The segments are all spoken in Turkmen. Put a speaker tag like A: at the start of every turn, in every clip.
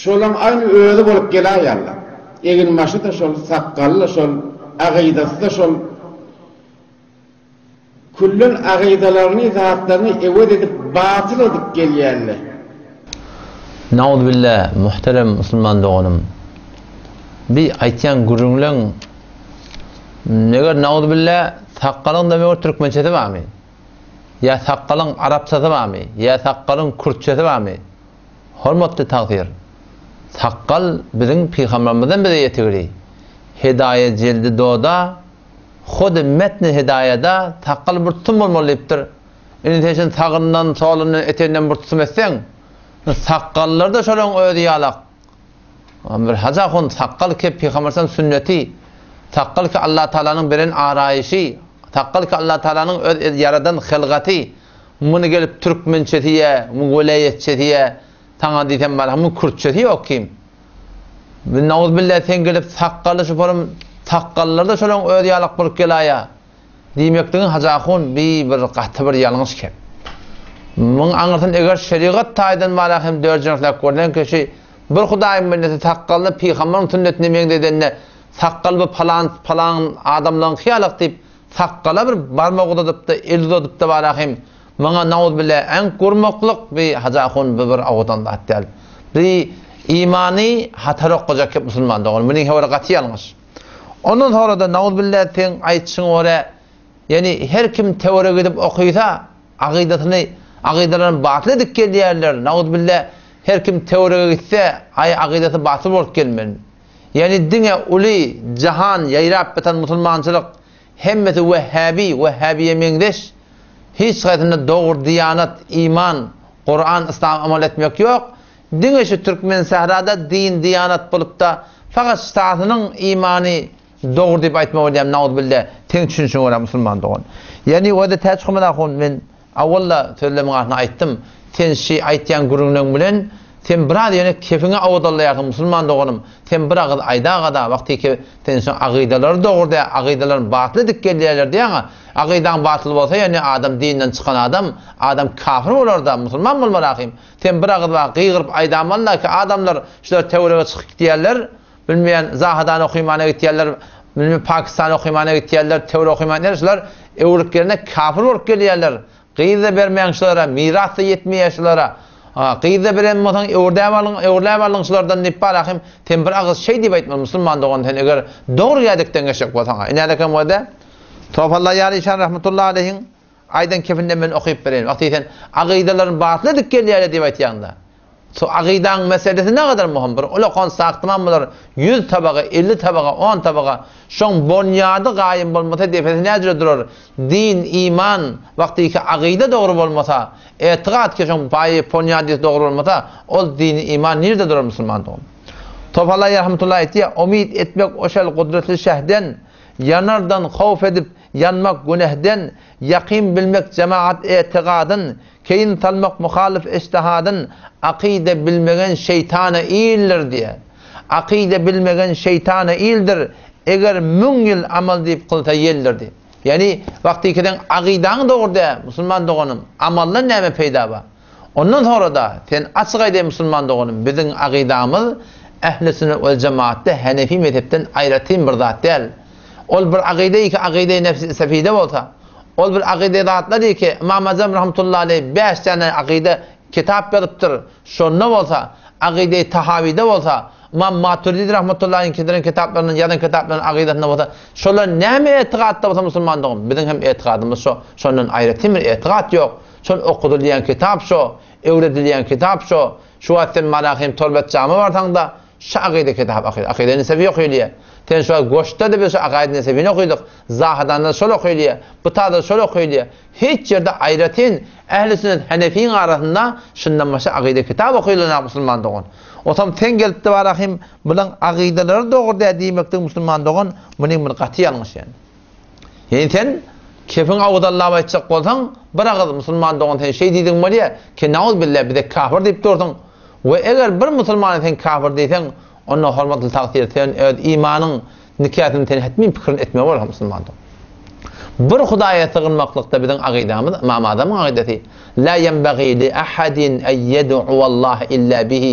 A: Şolam aýny özi bolup geläýýärler. Eginbaşy-da şol, sakgaly-da şol, agydasy-da şol. Küllen agydalaryny, zatlaryny ewez edip, batyl edip gelýärler.
B: Nauzubilla muhterem musulman doganym. Bi aýtýan gürrüňleň meger nauzubilla sakgalyňda meger türkmençesi barmy? Ýa sakgalyň arapçasy barmy? Ýa sakgalyň kürtçesi barmy? Hormatly tagsyr! Sakgal biziň pygambermizden bize ýetigli. Hedaýa jeldi doda, hody metni hedaýada sakgal bir tutum bolmaly diýipdir. Indi sen şuny sagyndan, solundan, eteginden bir tutum etseň, sakgallar-da şolaryň özi ýalak. Bir Hajy ahun sakgal ke pygambersen sünneti, sakgal ke Allah Taalanyň beren araýşy, sakgal ke Allah Taalanyň öz edip ýaradan hylgaty, muny gelip türkmençesi ýa welaýetçesi ýa saňa diýsem bar muny kürtçesi ýok kim. Nauzubilla sen gelip sakgaly şuparam sakgallarda şolaň öz ýalak bolup gelaýa. Diýmekdigiň Hajahun bi bir gaty bir ýalňyş kep. Muň aňyrsyn eger şerigat taýdan bala hem dörjnakläp görlen kişi bir Hudaýyň bendesi sakgalyny pygambaryň sünnetine meňzedende sakgal bu palan palaň adamlaňky ýalak diýip sakgala bir barmak uzadypda el uzadypda bala hem muňa nauzbile äňk gurmaklyk bi Hajahun bi bir awadan zat däl. Bi imany hatarok goja kep musulman dogan. Muny he bir gaty ýalňyş. Ondan sonra-da nauzbillah seň aýtşyň görä ýani her kim töwere gidip okysa agydasyny agydalaryny batyl edip gelýärler nauzbillah her kim töwerege gitse aý agydasy batyl bolup gelmeli ýani diňe uly jahan ýaýrap ýatan musulmançylyk hemmesi wehhabi wehhabiýe meňzeş hiç haýsynda dogry diýanat iman Kuran yslam amal etmek ýok Diňe şu Türkmensährada din diýanat bolupda fakat ştasynyň imany dogry diýip aýtma bolýamy nauzbille seň düşünişiňe görä musulman dogan. Ýagny özde täçhuman ahun men awalla sözlemiň ahyna aýtdym sen şi aýtýan gürrüňleň bilen sen biraz ýöne kefiňe awadallaýarsyň musulman doganym sen bir agyz aýdagada wagtyke sen şo agydalary dogry dä agydalaryň batyl edip gelýärler diýaňa agydaň batyl bolsa ýöne adam dinden çykan adam adam kafir bolarda musulman bolmarakim Sen bir agyz wagt gygyryp aýdamanlaky adamlar şular töwerege çykyp gidýärler bilmeýän zahadan okymana gitýärler bilmeýän pakistan okymana gitýärler töwere okymana gitýärler şular öwrülip gelende kapyr bolup gelýärler gyzda bermäň şulara mirasda ýetmeýär şulara gyzda beren bolsaň öwrüläp alyň öwrüläp alyň şulardan diýip barakim sen bir agyz şeý diýip aýtma musulman dogan sen eger dogry ýadekden geçjek bolsaň inädekem bolde Topalla ýaly işan rahmetullahi aleýhiň Aýdan kepinden men okyp bereýin. Wagty sen agydalaryň batyna dik gelýärler diýip aýtýaňda. So agydaň meselesi nagadar muhym. Bir ula kon sagtyman bular ýüz tabaga, elli tabaga, on tabaga. Şoň bonýady gaýym bolmasa depesi näjüre durar. Din, iman, wagty ki agyda dogry bolmasa, etygat ki şoň paýy ponýadys dogry bolmasa, ol dini iman nirde durar musulmandygym. Topalay Rahmatullahi aýtýa, Omyt etmek oşel gudratly Şähden, Ýanardan howf edip, Ýanmak günähden, ýakyn bilmek jemagat etygadyn, keýin salmak muhalyf eştahadyn, akyda bilmegen şeýtana ildir diýýär. Akyda bilmegen şeýtana ildir, eger müň ýyl amal diýip kylsa ýeldir diýip. Ýagny, wagtyky seň akydaň dogry däl, musulman doganym, amaldan näme peýda bar? Ondan soňra-da, sen açyk aýdaý musulman doganym, biziň akydamyz Ählisünnä wel jemaatda Henefi mezhepden aýratyn bir zat däl. Ol bir akyda iki akyda-i nefsi sefide bolsa, ol bir akyda zatlar iki, Ymam Azem rahmetullahi aleýh bäş däne akyda kitap ýazypdyr, şonda bolsa, akyda-i tahawide bolsa, Ymam Maturidi rahmetullahi aleýhiň kitiren kitaplaryndan ýazan kitaplarynyň akydasynda bolsa, şolar näme etigatda bolsa musulman dogym, biziň hem etikadymyz şo, şondan aýratyn bir etigat ýok. Şol okudylýan kitap şo, öwredilýän kitap şo, şu wagt sen Marahem Torbet Jama barsaňda, şo Akyda kitap okyl, Akyda Nesewi okylýa. Sen şu wagt goştda-da biz şo Akaid Nesewini okydyk, Zahydanda şol okylýa, bu taýda şol okylýa. Hiç ýerde aýratyn Ähli Sünnet Henefiň arasynda şundan başga Akyda kitap okylanok musulman dogan. Otam sen gelipdi Marahym, bulaň Akydalary dogry däl diýmekdigi musulman dogan, munyň bir gaty ýalňyş ýany. Ýöne sen kefiň awzallap aýtjak bolsaň, bir agyz musulman dogan sen şeý diýdigiň bolýa ki nauzbillah bize kafir diýip dursuň we eger bir musulmana sen kafir diýseň onda hormatly tagsyr sen öz imanyň nikasyny sen hetmin pikirini etmeli bolarsyň musulman dogan. Bir hudaýa sygynmaklykda biziň agydamyz Ymam Azamyň agydasy, La ýenbagî li ahadin en ýed'uwallaha illa bihi,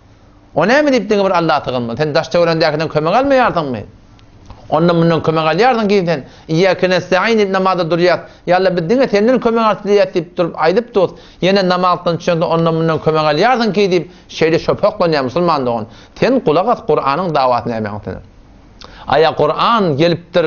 B: O näme diýip diňe bir Allaha sygynmaly? Sen daş-töwereňdäkiden kömek almaýarsyňmy? Ondan mundan kömek alýarsyň kim sen? Iyake nestaîn diýip namazda durýas. Ýa Alla biz diňe senden kömek alyp dileýäs diýip durup aýdyp durus. Ýene namazdan düşeňsoň ondan mundan kömek alýarsyň ki diýip şeýle şöpaklanýar musulman dogan. Sen gulak as Kuranyň dawasy nämeň senem. Aýa Kuran gelipdir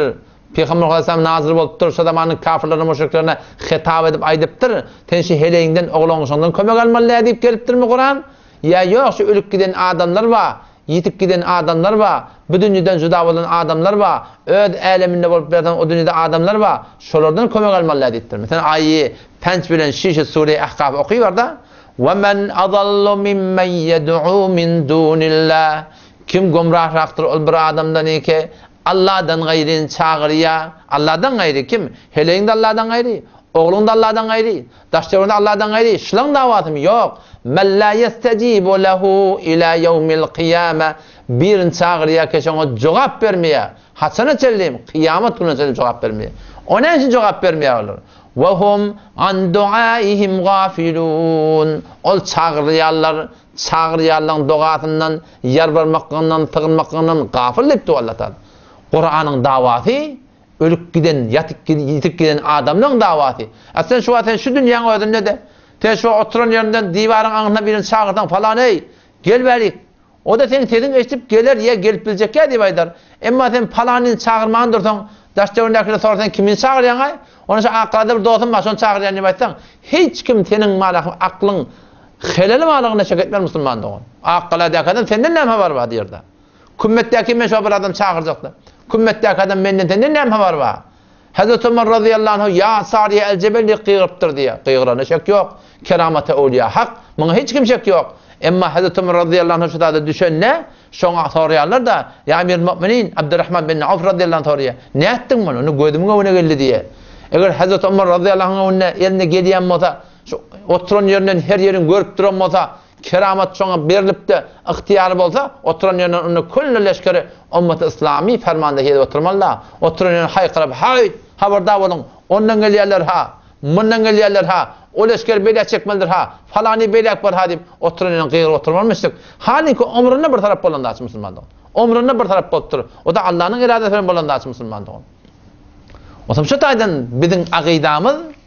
B: Pygamber Aleyhisselam nazil bolupdyr, şu zamanyň kafirlerine, müşriklerine hitap edip aýdypdyr, sen şu heleýiňden, oglangyşyňdan kömek almaly dä diýip gelipdirmi Kuran? Ýa ýok şu ölüp giden adamlar ba, ýitip giden adamlar ba, bu dünýeden juda bolan adamlar ba, öz äleminde bolup ýatan o dünýede adamlar ba, şolardan kömek almalyda diýipdir. Meselem aýy Penç bilen şişi Sure Ahkaf okyberda, Ve men adallu mimmen yed'u min dunillah Kim gomrahrakdyr ol bir adamdan eke Allahdan gaýryn çagyrýa. Allahdan gaýry kim? Heleýiň-de Allahdan gaýry, ogluň-da Allahdan gaýry. Daş-töwerede Allahdan gaýry şlaň dawasymy? Ýok. Men la ýesdejibü lehu ila ýewmil kyýame, birini çagyrýar, keç oňa jogap bermeýär. Haçana çenlem? Kyýamat gününe çenli jogap bermeýär. O näme üçin jogap bermeýär olar? Ve hum an duaihim gafilun. Ol çagyrýarlar, çagyrýarlaň dogasyndan, ýalbarmaklygyndan, sygynmaklygyndan gafyl diýipdi Allatagala. Kuranyň dawasy Ölüp giden, ýatyp giden, ýitip giden adamlaň dawasy. Ä sen şuwagt sen şu dünýäň özünde-de, sen şuwagt oturan ýeriňden diwaryň aňyryndan birini çagyrsaň, Falan-eý, gel bärik! O-da seň sesiňi eşidip geler ýa gelip biljek ýa diýip aýdar. Emma sen palanyny çagyrman dursaň, daş-töweregiňdäkilere sorasaň, kimini çagyrýaň-aý? Onda şu akgala-da bir dostum bar, şony çagyrýan diýip aýtsaň, hiç kim seniň manahy aklyň helal malygyna şek etmez, musulman dogan. Akgala-da, äkäden senden näme habar bar? diýer-de. Kümmetdäki men şo bir adam çagyrjakda. Kümmetdäki adam menden senden näme habar bar? Hezreti Ömer razyýallahu anhu ýa Sariýe el-Jebel diýip gygyrypdyr diýýär. Gygyrana şek ýok. Keramata öwlüýä hak. Muňa hiç kim şek ýok. Emma Hezreti Ömer razyýallahu anhu şu zada düşende, şoňa soraýarlar-da, Ýa Emir Mu'minin, Abdurrahman bin Awf razyýallahu anh soraýar. Nätdiň muny? Ony gözümiň öňüne geldi diýýär. Eger Hezreti Ömer razyýallahu anhuň öňüne geldi gelýän bolsa, şu oturan ýerinden her ýerini görüp duran bolsa, Keramat şoňa berlip-de, ygtyýary bolsa, oturan ýerinden onda külli leşgeri ymmaty yslamy fermanda hezip oturmaly-da, oturan ýerinden haýkyryp, Haý, habarda boluň, ondan gelýärler-ha, mundan gelýärler-ha, o leşgeri beýläk çekmelidir-ha, falany beýläk bar-ha diýip, oturan ýerinden gygyryp oturmalymyşdyk. Halyňky omrunda bir tarap bolandaçy musulmandygyň? Omrunda bir tarap bolupdyr. O-da Allanyň eradasy bilen bolandaçy musulmandygyň? Otam şu taýdan biziň akydamyz.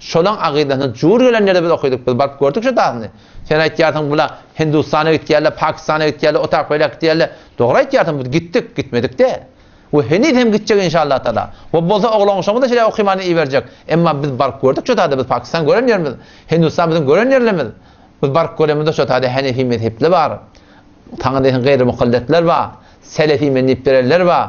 B: Şolaň agydasyna jur gelen ýerde biz okydyk, biz baryp gördük şo dagyny. Sen aýtýarsyň, bular Hindustana gitýärler, Pakistana gitýärler, otak beýläk gitýärler. Dogry aýtýarsyň, biz gitdik, gitmedik däl. We heniz hem gitjek inşallatala. We bolsa oglan şoňa-da şeýle okymany iberjek. Emma biz baryp gördük şo taýda, biz Pakistan gören ýerimiz, Hindustan biziň gören ýerlimiz. Biz baryp göremizde şo taýda Henefi mezhepli bar. Saňa diýsin gaýrymukallesler bar, Selefi men diýip berenler bar.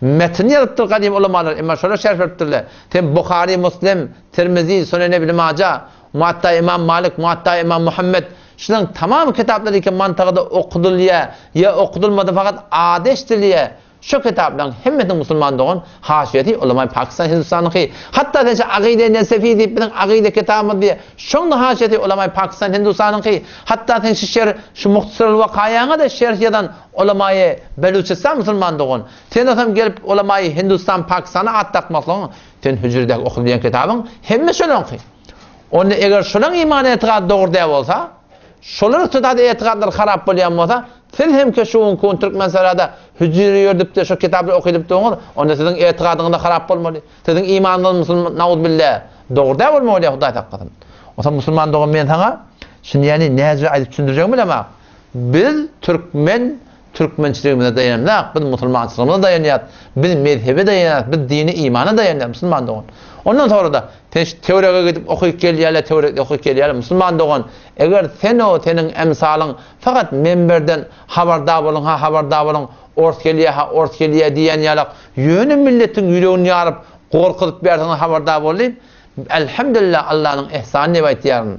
B: Metini ýazypdyr gadymy ulamalar, emma şolar şerh beripdirler. Sen Buhary, Muslim, Tirmizi, Sunene Ibni Maja, Muwatta Imam Malik, Muwatta Imam Muhammet, şularyň tamam kitaplary iki mantygada okudylýar ýa okudylmasa fakat ady eşdilýär, şo kitaplaryň hemmesiniň musulman dogan haşyýeti ulamaý Pakistan Hindustanyňky, hatda sen şo Agide-i Nesefi diýip biziň agide kitabymyz diýe, şoňda haşyýeti ulamaý Pakistan Hindustanyňky, hatda sen şo şer şo Muhtasarul Wakaýaňada şerh ýazan Ulamaýy Beluçystan musulman dogan. Sen bolsaň gelip Ulamaýy Hindustan Pakistana at dakmaklygyň sen hüjredäki okudy diýen kitabyň hemme şolaňky. Onda eger şolaň iman etikady dogry däl bolsa, şolar ykdysady etikatlary harap bolýan bolsa, siz hemki şu günki gün Türkmenserada hüjre ýördüpdi şu kitaplary okydypdygyňyz, onda siziň etikadyňyzda harap bolmaly. Siziň imanyňyz musulm nauzbille dogry däl bolmaly bolýar Hudaý saklasyn. Bolsa musulman dogan men saňa şuny ýany näzire aýdyp düşündirjegimi bilemok. Biz türkmen, türkmençiligimize daýanýas, biz musulmançylygymyza daýanýas, biz mezhebe daýanýas, biz dini imana daýanýas, musulman dogan. Ondan soňra-da, sen şu töwerege gidip okyp gel ýa-le töwerekde okyp gel ýa-le musulman dogan, eger sen-u seniň emsalyň fakat menberden habardar boluň-ha habardar boluň, ors gelýär-ha ors gelýär diýýän ýalak ýöne milletiň ýüregini ýaryp, gorkuzyp ýörseňiz habardar bol diýip, Elhemdülillah Allanyň ehsany diýip aýtýaryn.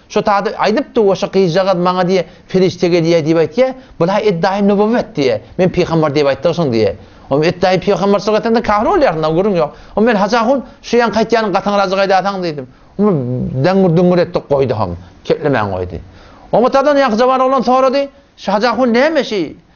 B: Şo taýda aýdypdy, Goşa gyzjagaz maňa diýýär, Perişde gelýär diýip aýtýar, Bulaý etdaýy nubowwet diýýär. Men pygambar diýip aýtdyrsyň diýýär. Oňa etdaýy pygambarçylyk etseň-de kafir bolýarsyň-da, gürrüň ýok. Oňa men Hajy ahun, şu ýaňky aýtýanyň gatyňyrajyk aýdarsyň diýdim. Oňa deňňir-düňňir etdik goýdy hom, keplemän goýdy. Oňa taýdan ýaňky jawan oglan sorady, Şu Hajy ahun näme şi,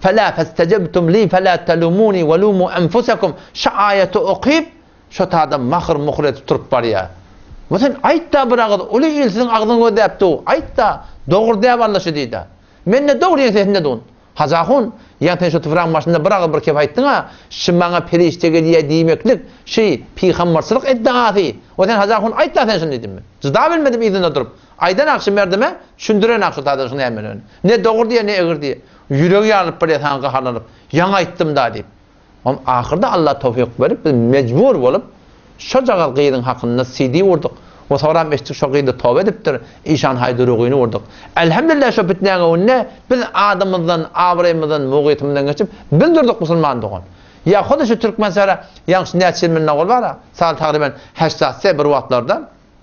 B: Fela festejebtum li fela telumuni ve lumu enfusekum şo aýaty okyp şo tada mahyr muhyr edip turup barýar. Ve sen aýtda bir agyz uly il siziň agzyňy gözläp dur aýtda dogry däl walla şo diýda. Menne dogry ýeň sesinde dun. Hajahun ýa sen şo tufragyň başynda bir agyz bir kep aýtdyňa şi maňa perişde gelýär diýmeklik şi pigambarçylyk eddaasy ve sen hajahun aýtda sen şony diýdim men. Jyda bilmedim yzynda durup Aýda nagşy merdime, şündüre nagşy tazyň nämedigini. Ne dogry diýýär, ne egri diýýär. Ýüregi ýarylyp barýar saňa gaharlanyp, Ýaňy aýtdym-da diýip. Oňa ahyrda Alla towfyk berip, biz mejbur bolup, şojagaz gyzyň hakynda CD urduk. Bu soram eşitdik şo gyz-da toba edipdir, işan haýdurygyny urduk. Elhemdülillah şo pitnäň öňünde biz adymyzdan, abraýymyzdan, mugytymyzdan geçip, biz durduk musulman dogan. Ýa hoda şu Türkmensara ýaňşy näçe ýyl münden owal bar-a? Sal tagryban heştdasy bir wagtlarda.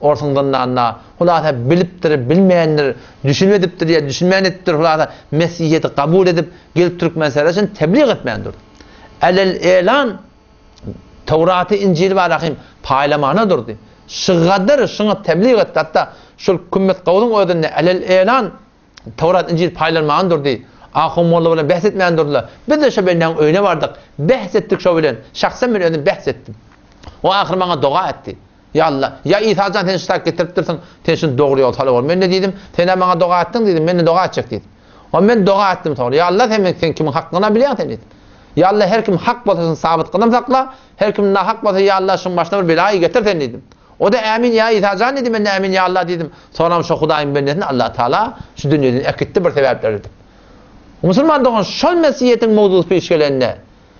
B: Orsuň zyndanda, hulasa, bilipdir, bilmändir, düşünip edipdir ýa düşünmän edipdir, hulasa, Mesihiyeti kabul edip, gelip Türkmenistana çyn tebliğ etmän durdy. Älel-eýlan Töwraty, Injili bar ahim, paýlamana durdy. Şygadyr şyňa tebliğ etdi, hatda şul kümmet gawudyň özünde älel-eýlan Töwrat, Injil paýlanman durdy. Ahun molla bilen bäs etmän durdylar. Biz-de şo bendeň öýüne bardyk. Bäs etdik şo bilen. Şahsan men özüm bäs etdim. O ahyr maňa doga etdi. Ýa Alla, ýa Isa jan sen şytak getiripdirsiň, sen şuny dogry ýola sal ogul. Men ne diýdim? Sen-ä maňa doga etdiň diýdim, men-de doga etjek diýdim. Onda men doga etdim soň. Ýa Alla sen men sen kimiň haklygyny bilýäň sen diýdim. Ýa Alla her kim hak bolsa şuny sabyt gylym sakla, her kim nahak bolsa ýa Alla şuň başyna bir belaýy getir sen diýdim. O-da ämin ýa Isa jan diýdi, men-de ämin ýa Alla diýdim. Soňam şo Hudaýyň bendesini Alla Taala şu dünýeden äkitdi bir sebäpler edip. Musulman dogan şol mesihetiň mowzusy iş gelende,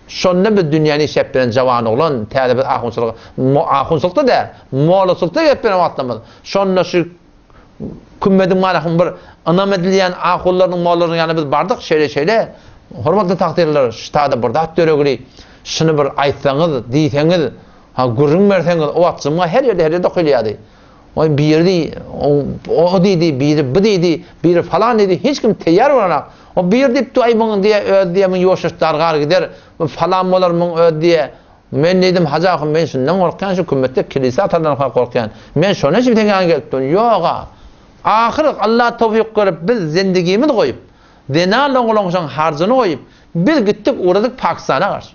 B: Şonda biz dünýäni işläp beren jawan oglan, täze bir ahunçylyga, mo, ahunçylykda däl, mollaçylykda gelip beren wagtlarymyz, şonda şu kümmediň manasynyň bir ynam edilýän ahullarynyň, mollalarynyň ýanyna biz bardyk, şeýle-şeýle, hormatly tagtyrlylar, ştada bir zat döregli, şuny bir aýtsaňyz, diýseňiz, ha, gürrüň berseňiz, o wagtjymga her ýerde, her ýerde okylýardy. Oý biri o diýdi, biri bu diýdi, biri falan diýdi, hiç kim teýýar bolanok. O biri diýip dur, aý muň diýe özi diýe muň ýoşuş dargar gider, bu falan bolar muň özi diýe. Men diýdim, Hajy ahun men şundan gorkýan şu kümmetde kilise atarlarynka gorkýan. Men şondan şu seň ýanyňa gelip durun. Ýog-a. Ahyr Allah towfyk berip biz zendigimiz goýup, zenan oglansoň harjyny goýup, biz gitdik ugradyk Pakistana garşy.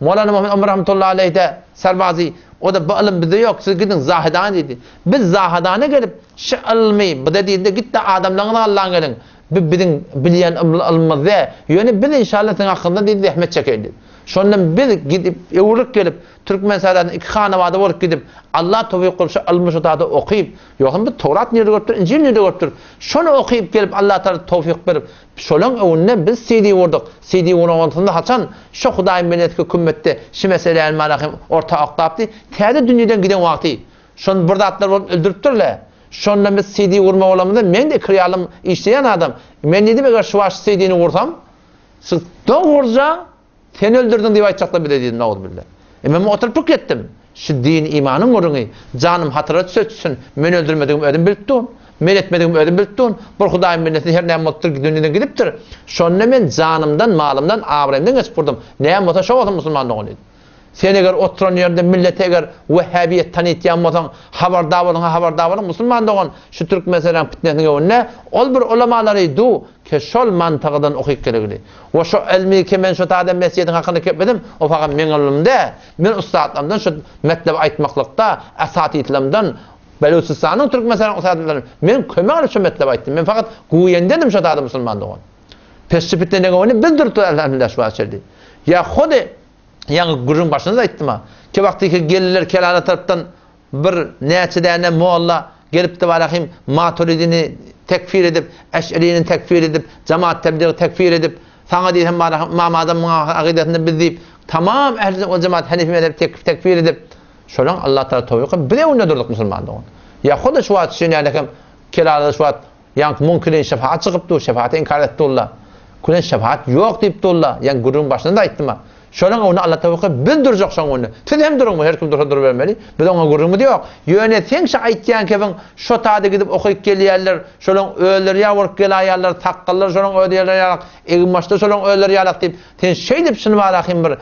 B: Molany Muhammet Ömer rahmetullahi aleýh-de, Sarbazy, o-da, Bu ylym bizde ýok, siz gidiň Zahydana diýdi. Biz Zahydana gelip, Şi ylmy bizde diýdi-de, git-de adamlaryňyzy allan geliň. Bu biziň bilýän ylmymyz dä. Ýöne biz, inşalla, siziň hakyňyzda diýdi zähmet çekeýin diýdi. Şondan biz gidip, öwrülip gelip, türkmen saýrasyna iki hanabada bolup gidip, Allah towfyk goýup, şu ylmy şu taýda okyp, ýogsam biz Towrat nirde görüpdir, Injil nirde görüpdir, şony okyp gelip, Allah Taala towfyk berip, Şolaň öňünde biz CD gurdyk. CD guranyňyzda haçan şo Hudaýym meni esgi kümmetde şi meseläni maňa hem orta oklapdy, täze dünýeden giden wagty. Şony bir zatlar bolup öldüripdirle. Şondan biz CD gurma bolamyzda meň-de iki realym işleýän adam. Men diýdim eger şuwagt şi CD-ni gursam, siz dogruja Sen öldürdiň diýip aýtjaklar bize diýdim, nauzubilla. Emem oturyp pikir etdim. Şu din imanyň gürrüňi janym hatyra düşse düşsün, men öldürmedigimi özüm bilip dur. Men etmedigimi özüm bilip dur. Bir Hudaýyň minneti her näme bolupdyr, dünýeden gidipdir. Şonda men janymdan, malymdan, abraýymdan geçip burdum. Näme bolsa şo bolsun musulman dogany. Sen eger oturan ýerinde milleti eger wehhäbiýet tanytýan bolsaň habardar boluň ha habardar boluň musulman dogan şu türk meseläň pitnesini göwnine ol bir ulamalary du ke şol mantagadan okyp geligili we şo ylmy ke men şo taýda mesjediň hakynda kepledim o fakat meň ylmym dä men ussatlarymdan şo metlebi aýtmaklykda asatitlerimden beluçistanyň türk meseläň ussatlaryndan men kömek alyp şo metlebi aýtdym men fakat guýende edim şo taýda musulman dogan peşçi pitneden göwni biz durtuz elhamdullah şu wagt şeldi ýa hody Ýaňy gürrüň başynda-da aýtdym-a. Kä wagtyky gelniler Kelala tarapdan bir näçe däne molla gelipdi walaýhym, Maturidini tekfir edip, Eş'erini tekfir edip, Jamaat Tebligy tekfir edip, saňa diýsem walaýhym Ymam Azam muňa akydasynda biz diýip, tamam Ähli sünnet we Jamaat Hanefi mezhebi tek tekfir edip, şolaň Allah Taala towfyk edip, biz öňünde durduk musulman dogan. Ýa-huda şu wagt üçin ýaly hem Kelala şu wagt Ýaňky muň kileýin şepagat çykyp dur, şepagaty inkar et durla. Külen şepagat ýok diýip durla, ýaňky gürrüň başynda-da aýtdym-a. Şonuň öwni Alla toweka biz durjak şoň öwni. Siz hem duruň, her kim dursa durubermeli. Biz oňa gürrüňimiz ýok. Ýöne seň şo aýtýan kebiň şo tada gidip okaýyp gelýärler, şolaň özleri ýa bolup gelaýýarlar, sakgallary şolaň özleri ýalak, eginbaşlary şolaň özleri ýalak diýip, sen şeýdip şinwarakim bir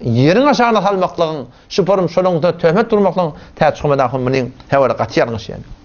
B: ýeriň aşagyna salmaklygyň, şuparum şolaň üstüne töhmet urmaklygyň tä çykamada hum munyň häweri gaty ýalňyş ýöne.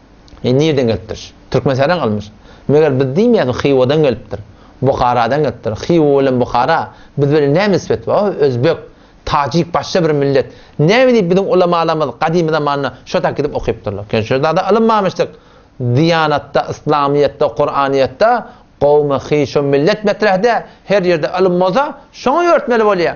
B: E nirden gelipdir? Türkmensähräň almyş. Meger biz diýmeýäsmi Hywadan gelipdir, Buharadan gelipdir. Hywa bilen Buhara biz bilen näme nispet bar? O özbek, tajik başga bir millet. Näme diýip biziň ulamalarymyz gadymy zamanda şo tak gidip okypdyrlar. Ken şo zada alynmamyşdyk. Diýanatda, yslamyýetde, kuranyýetde gowmy, hy şo millet metrehde her ýerde ylym bolsa şoňa ýörtmeli bolýa.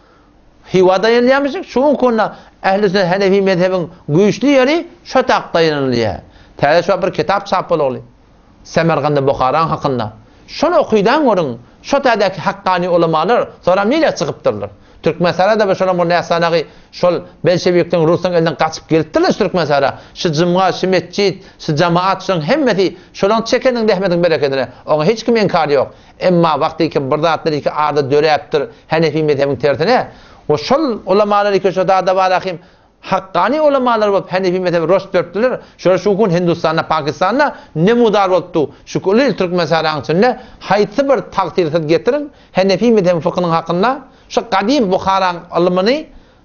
B: Hiwa daýanýarmyşyk, şu günki onda ählisünnet henefi mezhebiň güýçli ýeri şo tak daýanylýar. Täze şu wagt bir kitap çap bolaly. Semerganda Buharaň hakynda. Şony okydaň görüň, şo tädäki hakkani ulamalar soram nirä çykypdyrlar. Türkmenistana-da bir şolaň bir näsanagy şol belşewikleriň, ruslaryň elinden gaçyp gelipdirler şu Türkmenistana. Şu jumga, şu metjit, şu jamaat şolaň hemmesi şolaň çekeniň zähmetiň berekedine. Oňa hiç kimiň inkary ýok. Emma wagty kim bir zatlar iki ada döräpdir, Hanefi mezhebiň tersine, we şol ulamalar iki şu zada bala kim Haqqani ulamalar bolup Hanefi mezhebi rost beripdirler, şolar şu gün Hindustanda, Pakistanda nemudar bolupdu, şu uly il Türkmenistanaň içinde haýsy bir tagsirsiz getiriň Hanefi mezhebiň fykynyň hakynda, şu gadym Buharaň ylmyny,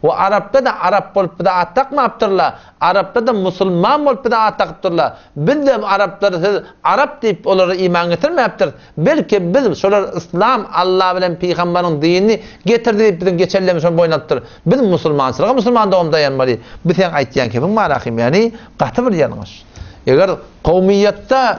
B: We arapda-da arap bolup bize at dakmapdyrlar, arapda-da musulman bolup bize at dakypdyrlar. Biz-de araplara siz arap diýip olara iman getirmäpdiris. Belki biz şolar yslam, Alla bilen pygambaryň dinini getirdi diýip biziň geçelligimiz şony boýun alypdyr. Biz musulmançylyga musulman dogum daýanmaly. Bu seň aýtýan kimin Marahym, ýagny gaty bir ýalňyş. Eger kowmyýetde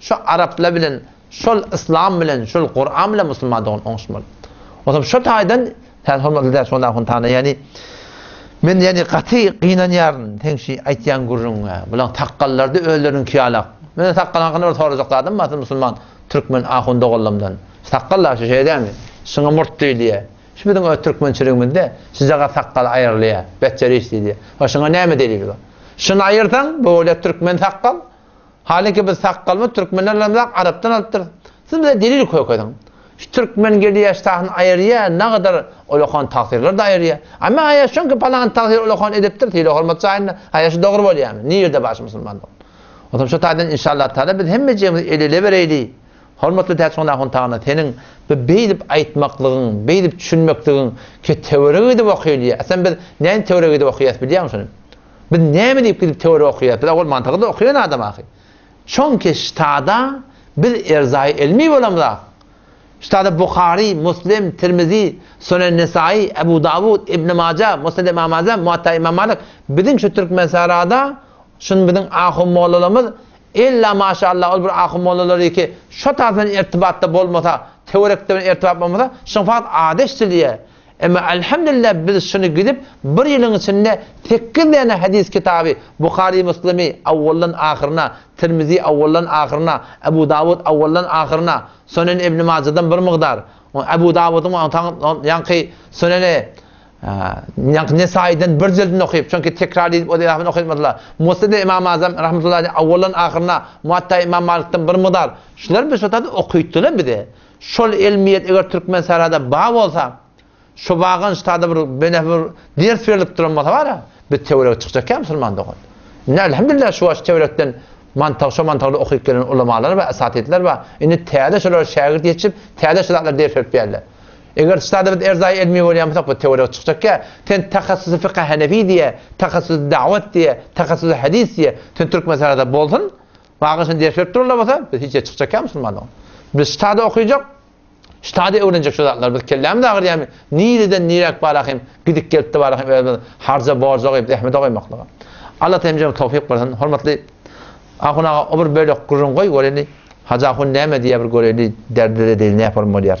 B: Şo araplar bilen şol yslam bilen şol Kuran bilen musulman dogan oňuşmaly. Onsoň şo taýdan sen hormatly däş onda ahun tana ýani men ýani gaty gynanýaryn seň şi aýtýan gürrüňiňe. Bulaň sakgallarda özleriňki ýalak. Men sakgal hakynda bir sorajak zadym bar siz musulman türkmen ahun doganlarymdan. Sakgal daşy şeýle dälmi? Şuňa murt diýilýär. Şu biziň öz türkmen çiligimizde şujaga sakgal aýrylýar. Betjeriş diýilýär. Şuňa näme delil bar? Şuny aýyrsaň bu bolýar türkmen sakgal. Halyňky biz sakgalymyz türkmenler bilenrak arapdan alypdyr. Siz bize delil kökediň. Şu türkmen gelýä ştahyny aýyrýa nagadar olakan tagsyrlar da aýyrýa. Amma aýa şonki palaňy tagsyr olakan edipdir tile hormat jaýynda. Aýa şu dogry bolýamy? Nirde baş musulman dogry. Onsoň şu taýdan inşallah taala biz hemmejigimiz el ele bereýli. Hormatly Täçgyn ahun taýyna seniň bu beýdip aýtmaklygyň, beýdip düşünmekligiň ki töwerek edip okylýa. Eslem biz näni töwerek edip okýas bilýämi şony? Biz näme diýip gidip teoriýa okaýas? Biz owal mantagyda okaýan adam ahy. Çonki ştada biz erzaýy elmi bolamyz ah. Ştada Buhary, Muslim, Tirmizi, Sunen Nesaýy, Ebu Dawud, Ibni Maja, Musnede Imam Azam, Muwatta Imam Malik, biziň şu Türkmensahrada şun biziň ahun mollalarymyz illa maşallah ol bir ahun mollalaryky şo tarap bilen ertibatda bolmasa, teorik bilen ertibat bolmasa, şuň fakat ady eşdilýär. Emma Alhamdulillah biz şuny gidip bir ýylyň içinde sekiz däne hadys kitaby Buhary Muslimi awwaldan ahyryna, Tirmizi awwaldan ahyryna, Abu Dawud awwaldan ahyryna, Sunen Ibn Majadan bir mukdar, Abu Dawudyň ýaňky Suneni ýaňky Nesaýydan bir jildini okyp, çünki tekrar edip oz edasyny okatmadylar. Musnedi Imam Azam rahmetullahi aleyh awwaldan ahyryna, Muwatta Imam Malikden bir mukdar. Şular bir şo taýda okytdylar bize. Şol elmiýet eger türkmen sarada ba bolsa, şo bagan ştada bir bene bir ders berlip duran bolsa bar ya, biz töwerege çykjak ya musulman dogan. Indi elhamdülillah şu wagt töwerekden mantyk şo mantykda okyp gelen ulamalar bar, esatidler bar. Indi täze şolar şägirt ýetişip, täze şu zatlar ders berip ýärler. Eger ştada biz erzaý elmi bolýan bolsak, biz töwerege çykjak ya, sen tahassusy fika hanefi diýe, tahassusy dawat diýe, tahassusy hadis diýe, sen türkmen sarada bolsun, Maňa şo ders berip duranda bolsa, biz hiç ýere çykjakýa musulmanlaryň. Biz ştada okajak, ştada öwrenjek şu zatlary. Biz kellämiz agyrýamy? Nireden niräk bara hem gidip gelipde bara hem özümiz harja borja goýup zähmete goýmaklyga. Alla taýýa jemä towfyk bersin. Hormatly Ahun aga o bir bölek gürrüň goý göreli. Hajy Ahun näme diýýär bir göreli. Derdi de deli näform bolýar.